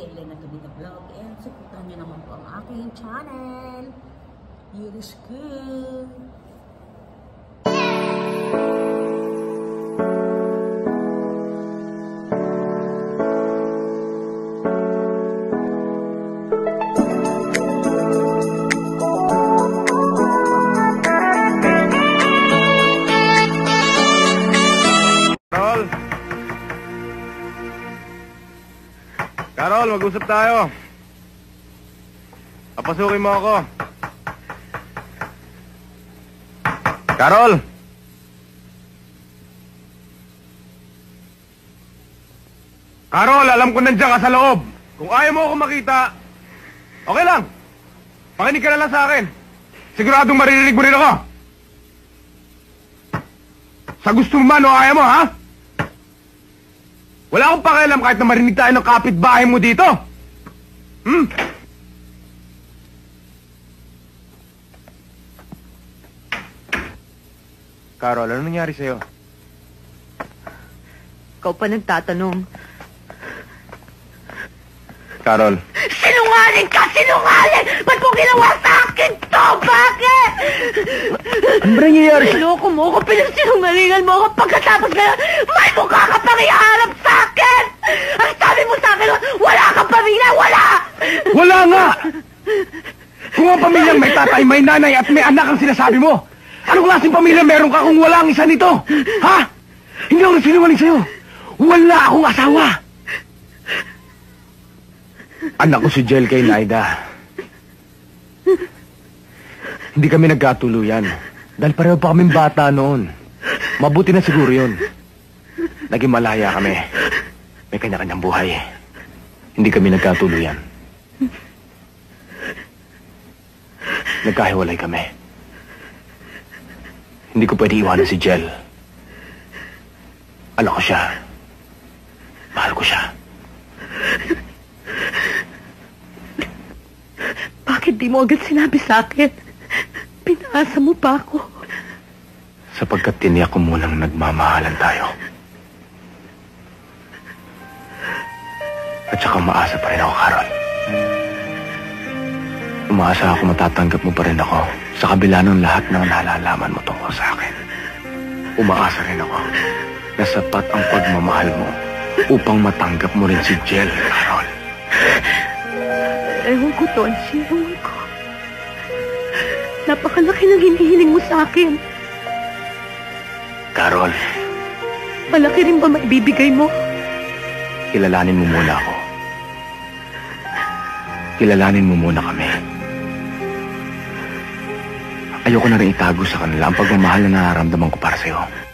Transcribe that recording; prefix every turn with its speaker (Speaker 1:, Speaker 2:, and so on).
Speaker 1: si Elena Tubita Vlog and supportan niyo naman po ang aking channel. Yurishku!
Speaker 2: Carol! Carol, mag-usap tayo. Papasukin mo ako. Carol! Carol, alam ko nandiyan ka sa loob. Kung ayaw mo ako makita, okay lang. Pakinig ka na lang sa akin. Siguradong maririnig mo rin ako. Sa gusto mo man o ayaw mo, ha? Wala akong pakialam kahit na marinig tayo ng kapitbahay mo dito. Hmm? Carol, ano nangyari sa'yo?
Speaker 3: Ikaw pa nagtatanong.
Speaker 2: Carol,
Speaker 3: Sinungaling ka! Sinungaling! Ba't mo ginawa sa akin to? Bakit?
Speaker 2: ano ba nangyayari?
Speaker 3: Niloko mo ako, pinagsinungalingan mo ako pagkatapos ngayon, may mukha ka pang iharap sa akin! Ang sabi mo sa akin, wala kang pamilya! Wala!
Speaker 2: Wala nga! Kung ang pamilyang may tatay, may nanay at may anak ang sinasabi mo, anong klaseng pamilya meron ka kung wala ang isa nito? Ha? Hindi ako nagsinungaling sa'yo. Wala akong asawa. Anak ko si Jel kay Naida. Hindi kami nagkatuluyan. Dahil pareho pa kaming bata noon. Mabuti na siguro yun. Naging malaya kami. May kanya-kanyang buhay. Hindi kami nagkatuluyan. Nagkahiwalay kami. Hindi ko pwede iwanan si Jel. Alam ko siya. Mahal ko siya.
Speaker 3: Bakit di mo agad sinabi sa akin? Pinaasa mo pa ako.
Speaker 2: Sapagkat tiniyak ko munang nagmamahalan tayo. At saka umaasa pa rin ako, Carol. Umaasa ako matatanggap mo pa rin ako sa kabila ng lahat ng nalalaman mo tungkol sa akin. Umaasa rin ako na sapat ang pagmamahal mo upang matanggap mo rin si Jel, Carol.
Speaker 3: Ewan ko, Tonsi. Ewan ko. Napakalaki ng hinihiling mo sa akin.
Speaker 2: Carol,
Speaker 3: Malaki rin ba maibibigay mo?
Speaker 2: kilalanin mo muna ako. Kilalanin mo muna kami. Ayoko na rin itago sa kanila ang pagmamahal na nararamdaman ko para sa'yo.